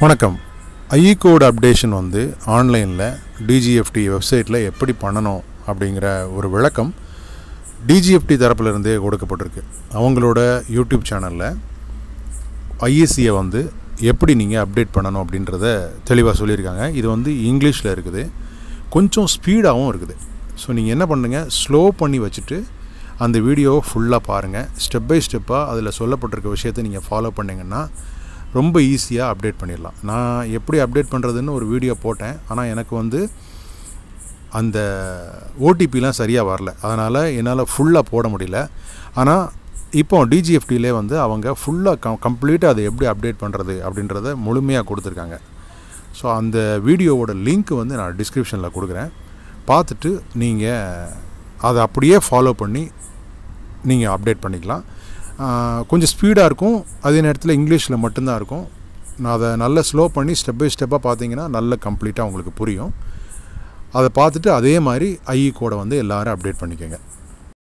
வணக்கம். IE code updation வந்து ஆன்லைனில் டிஜிஎஃப்டி வெப்சைட்டில் எப்படி பண்ணணும் அப்படிங்கிற ஒரு விளக்கம் டிஜிஎஃப்டி தரப்பிலிருந்தே கொடுக்கப்பட்டிருக்கு. அவங்களோட யூடியூப் சேனலில் ஐஎஸ்சியை வந்து எப்படி நீங்கள் அப்டேட் பண்ணணும் அப்படின்றத தெளிவாக சொல்லியிருக்காங்க. இது வந்து இங்கிலீஷில் இருக்குது. கொஞ்சம் ஸ்பீடாகவும் இருக்குது. ஸோ நீங்கள் என்ன பண்ணுங்கள் ஸ்லோ பண்ணி வச்சுட்டு அந்த வீடியோவை ஃபுல்லாக பாருங்கள் ஸ்டெப் பை ஸ்டெப்பாக அதில் சொல்லப்பட்டிருக்க விஷயத்தை நீங்கள் ஃபாலோ பண்ணிங்கன்னா ரொம்ப ஈஸியாக அப்டேட் பண்ணிடலாம். நான் எப்படி அப்டேட் பண்ணுறதுன்னு ஒரு வீடியோ போட்டேன். ஆனால் எனக்கு வந்து அந்த ஓடிபிலாம் சரியாக வரல. அதனால் என்னால் ஃபுல்லாக போட முடியல. ஆனால் இப்போ டிஜிஎஃப்டிலே வந்து அவங்க ஃபுல்லாக கம் கம்ப்ளீட்டாக அதை எப்படி அப்டேட் பண்ணுறது அப்படின்றத முழுமையாக கொடுத்துருக்காங்க. ஸோ அந்த வீடியோவோட லிங்க் வந்து நான் டிஸ்கிரிப்ஷனில் கொடுக்குறேன். பார்த்துட்டு நீங்கள் அதை அப்படியே ஃபாலோ பண்ணி நீங்கள் அப்டேட் பண்ணிக்கலாம். கொஞ்சம் ஸ்பீடாக இருக்கும். அதே நேரத்தில் இங்கிலீஷில் மட்டும்தான் இருக்கும். நான் அதை நல்லா ஸ்லோ பண்ணி ஸ்டெப் பை ஸ்டெப்பாக பார்த்தீங்கன்னா நல்ல கம்ப்ளீட்டாக உங்களுக்கு புரியும். அதை பார்த்துட்டு அதே மாதிரி ஐஇ கோடை வந்து எல்லோரும் அப்டேட் பண்ணிக்கோங்க.